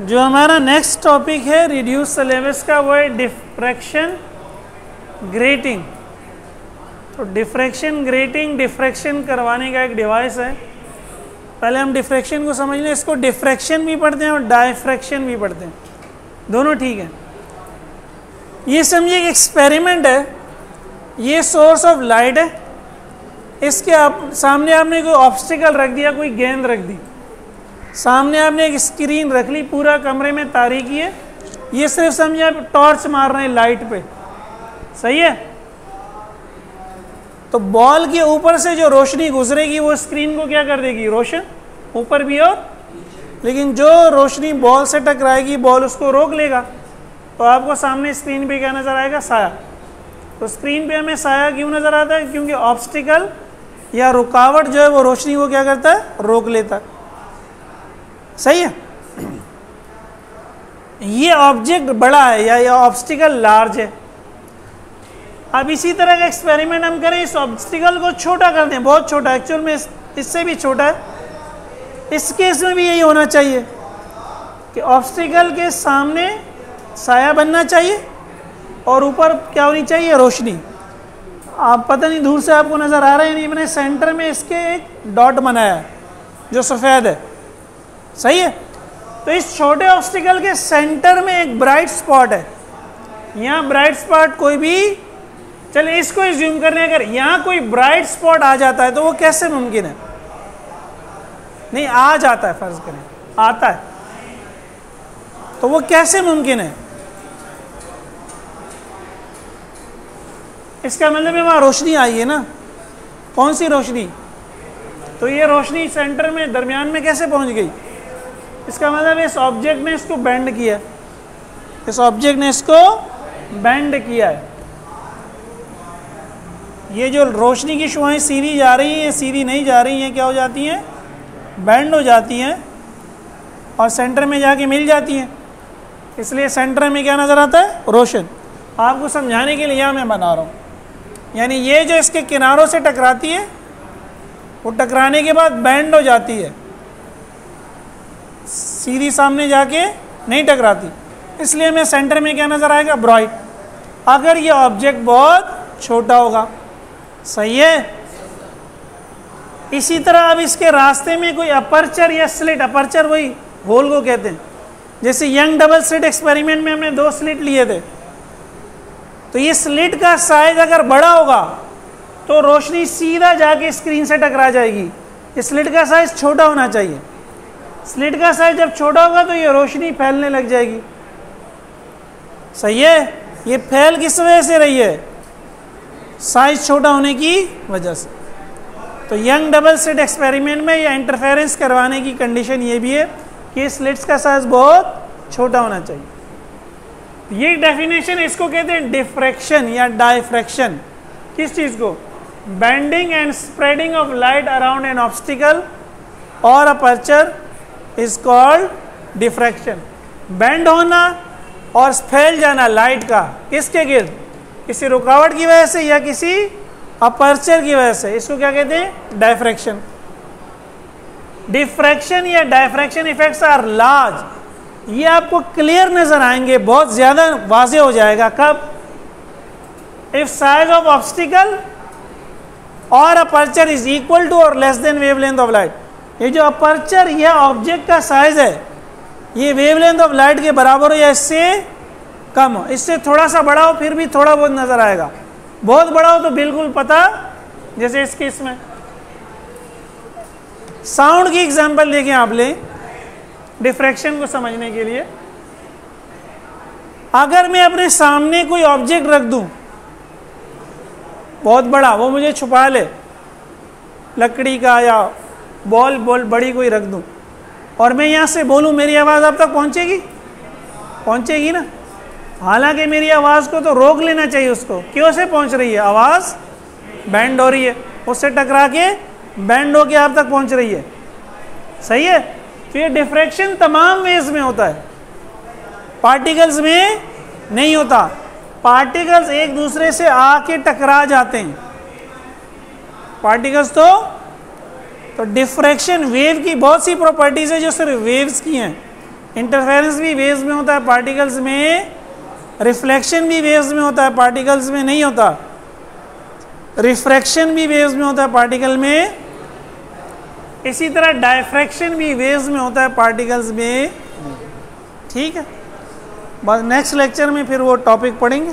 जो हमारा next topic है रिड्यूस सिलेबस का, वो है डिफ्रैक्शन ग्रेटिंग तो डिफ्रैक्शन ग्रेटिंग डिफ्रैक्शन करवाने का एक डिवाइस है। पहले हम डिफ्रैक्शन को समझ लें, इसको डिफ्रैक्शन भी पढ़ते हैं और डायफ्रैक्शन भी पढ़ते हैं। दोनों ठीक है। ये समझिए एक एक्सपेरिमेंट है। ये सोर्स ऑफ़ लाइट है। इसके आप, सामने आपने कोई ऑब्स्टिकल रख दिया, कोई गेंद रख दी। सामने आपने एक स्क्रीन रख ली, पूरा कमरे में तारीखी है ये सिर्फ़ समझे आप टॉर्च मार रहे हैं लाइट पे। सही है? तो बॉल के ऊपर से जो रोशनी गुजरेगी, वो स्क्रीन को क्या कर देगी? रोशन? ऊपर भी और? लेकिन जो रोशनी बॉल से टकराएगी बॉल उसको रोक लेगा। तो आपको सामने स्क्रीन पे क्या नज़र आएगा? साया। तो स्क्रीन पे हमें साया क्यों नज़र आता है? क्योंकि ऑब्स्टिकल या रुकावट जो है, वो रोशनी को क्या करता है? रोक लेता है। सही है? ये ऑब्जेक्ट बड़ा है या ये ऑब्स्टिकल लार्ज है? अब इसी तरह का एक्सपेरिमेंट हम करें, इस ऑब्स्टिकल को छोटा कर दें, बहुत छोटा एक्चुअल में इससे भी छोटा है। इस केस में भी यही होना चाहिए कि ऑब्स्टिकल के सामने साया बनना चाहिए और ऊपर क्या होनी चाहिए? रोशनी। आप पता नहीं, दूर से आपको नज़र आ रहा है नहीं, मैंने सेंटर में इसके एक डॉट बनाया जो सफ़ेद है। सही है? तो इस छोटे ऑब्स्टिकल के सेंटर में एक ब्राइट स्पॉट है। यहाँ ब्राइट स्पॉट कोई भी, चलिए इसको ज्यूम करने अगर यहाँ कोई ब्राइट स्पॉट आ जाता है तो वो कैसे मुमकिन है? नहीं, आ जाता है, फ़र्ज़ करें, आता है। तो वो कैसे मुमकिन है? इसका मतलब है वहाँ रोशनी आई है ना? कौन सी रोशनी? तो ये रोशनी सेंटर में, दरमियान में कैसे पहुँच गई? इसका मतलब इस ऑब्जेक्ट ने इसको बैंड किया इस ऑब्जेक्ट ने इसको बैंड किया है। ये जो रोशनी की शुआएँ सीधी जा रही हैं, ये सीधी नहीं जा रही हैं, क्या हो जाती हैं? बैंड हो जाती हैं और सेंटर में जाके मिल जाती हैं। इसलिए सेंटर में क्या नज़र आता है? रोशन। आपको समझाने के लिए मैं बना रहा हूँ। यानी ये जो इसके किनारों से टकराती है, वो टकराने के बाद बैंड हो जाती है। सीधी सामने जाके नहीं टकराती। इसलिए हमें सेंटर में क्या नज़र आएगा? ब्राइट अगर ये ऑब्जेक्ट बहुत छोटा होगा, सही है? इसी तरह अब इसके रास्ते में कोई अपर्चर या स्लिट अपर्चर वही होल को कहते हैं। जैसे यंग डबल स्लिट एक्सपेरिमेंट में हमने दो स्लिट लिए थे। तो ये स्लिट का साइज़ अगर बड़ा होगा तो रोशनी सीधा जाके स्क्रीन से टकरा जाएगी। स्लिट का साइज़ छोटा होना चाहिए। स्लिट का साइज़ जब छोटा होगा तो ये रोशनी फैलने लग जाएगी। सही है? ये फैल किस वजह से रही है? साइज़ छोटा होने की वजह से। तो यंग डबल स्लिट एक्सपेरिमेंट में या इंटरफेरेंस करवाने की कंडीशन ये भी है कि स्लिट्स का साइज़ बहुत छोटा होना चाहिए। ये डेफिनेशन इसको कहते हैं डिफ्रैक्शन या डायफ्रैक्शन किस चीज़ को? Bending and spreading of light around an obstacle और aperture is called diffraction bend होना और फैल जाना लाइट का। किसके गिर्द? किसी रुकावट की वजह से या किसी अपर्चर की वजह से। इसको क्या कहते हैं? डायफ्रैक्शन डिफ्रैक्शन या डायफ्रैक्शन इफेक्ट्स आर लार्ज ये आपको क्लियर नज़र आएँगे। बहुत ज़्यादा वाजे हो जाएगा। कब? इफ़ साइज़ ऑफ़ ऑब्स्टिकल और अपर्चर इज़ इक्वल टू और less than wavelength of light ये जो अपर्चर या ऑब्जेक्ट का साइज़ है, ये वेवलेंथ ऑफ़ लाइट के बराबर हो या इससे कम हो। इससे थोड़ा सा बड़ा हो, फिर भी थोड़ा बहुत नज़र आएगा। बहुत बड़ा हो तो बिल्कुल पता, जैसे इस केस में साउंड की एग्जांपल देखें आप ले डिफ्रैक्शन को समझने के लिए। अगर मैं अपने सामने कोई ऑब्जेक्ट रख दूँ, बहुत बड़ा, वो मुझे छुपा ले, लकड़ी का या बॉल बॉल, बड़ी कोई रख दूँ। और मैं यहाँ से बोलूँ, मेरी आवाज़ अब तक पहुँचेगी? पहुँचेगी ना? हालाँकि मेरी आवाज़ को तो रोक लेना चाहिए उसको। क्यों से पहुँच रही है? आवाज़ बैंड हो रही है। उससे टकरा के बैंड होके आप तक पहुँच रही है। सही है? तो ये डिफ्रैक्शन तमाम वेज में होता है। पार्टिकल्स में नहीं होता। पार्टिकल्स एक दूसरे से आके टकरा जाते हैं। पार्टिकल्स तो तो डिफ्रैक्शन वेव की बहुत सी प्रॉपर्टीज़ है जो सिर्फ़ वेव्स की हैं। इंटरफेरेंस भी वेव्स में होता है पार्टिकल्स में रिफ्लेक्शन भी वेव्स में होता है पार्टिकल्स में नहीं होता। रिफ्रैक्शन भी वेव्स में होता है पार्टिकल में। इसी तरह डायफ्रैक्शन भी वेव्स में होता है पार्टिकल्स में। ठीक है? बस नेक्स्ट लेक्चर में फिर वो टॉपिक पढ़ेंगे।